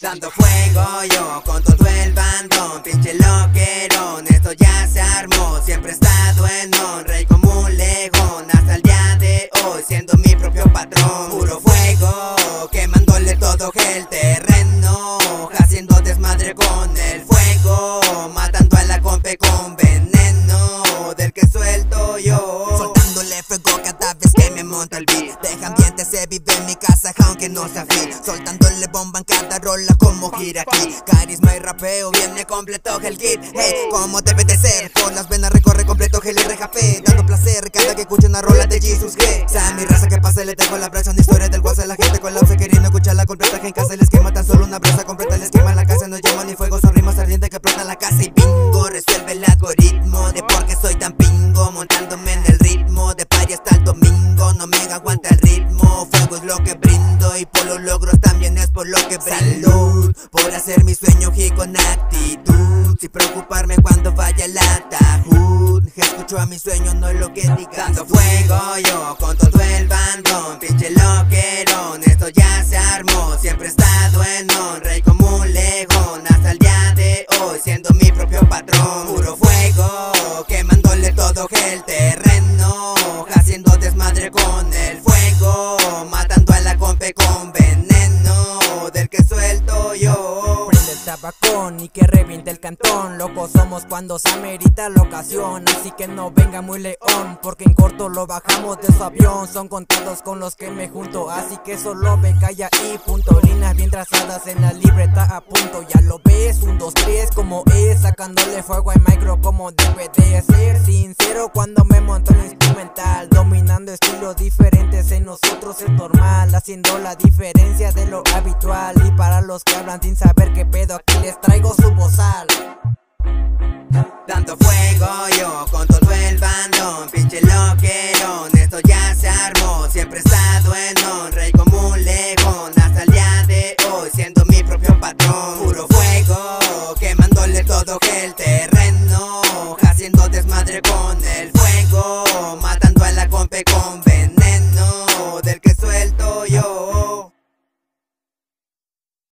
Dando fuego yo con todo el bandón, pinche loquerón, esto ya se armó, siempre he estado en on, rey como un león, hasta el día de hoy, siendo mi propio patrón, puro fuego, quemándole todo el terreno, haciendo desmadre con el fuego, se vive en mi casa aunque no sea fit, soltándole bomba en cada rola como gira aquí, carisma y rapeo viene completo el kit, hey, como debe de ser, por las venas recorre completo el RJP, dando placer cada que escucha una rola de Jesus G, sea mi raza que pase le dejo la una historia del WhatsApp, la gente fe queriendo escucharla completa, que en casa el esquema tan solo una brasa completa, el esquema en la casa no llama ni fuego, son rimas ardientes que explotan la casa. Y bingo, resuelve el algoritmo de por qué soy tan pingo, montándome en el ritmo de party hasta el domingo, no me aguanta el fuego es lo que brindo y por los logros también es por lo que brindo, por hacer mi sueño y con actitud, sin preocuparme cuando vaya el ataúd, escucho a mi sueño, no es lo que diga, fuego yo con todo el bandón, pinche loquerón, esto ya se armó, siempre he estado en on, rey como un león, hasta el día de hoy, siendo mi propio patrón, puro fuego, quemándole todo el terreno, haciendo desmadre con el Y que reviente el cantón. Locos somos cuando se amerita la ocasión. Así que no venga muy león Porque en corto lo bajamos de su avión. Son contados con los que me junto Así que solo ve calla y punto. Líneas bien trazadas en la libreta a punto. Ya lo ves, un, dos, tres como es Sacándole fuego al micro como debe de ser. Sincero cuando me monto en Dominando estilos diferentes en nosotros es normal Haciendo la diferencia de lo habitual. Y para los que hablan sin saber qué pedo Aquí les traigo su bozal. Dando fuego yo con todo el bandón, pinche loquerón, esto ya se armó, siempre he estado rey como un león, hasta el día de hoy, siendo mi propio patrón, puro fuego, quemándole todo desmadre con el fuego Matando a la compe con veneno.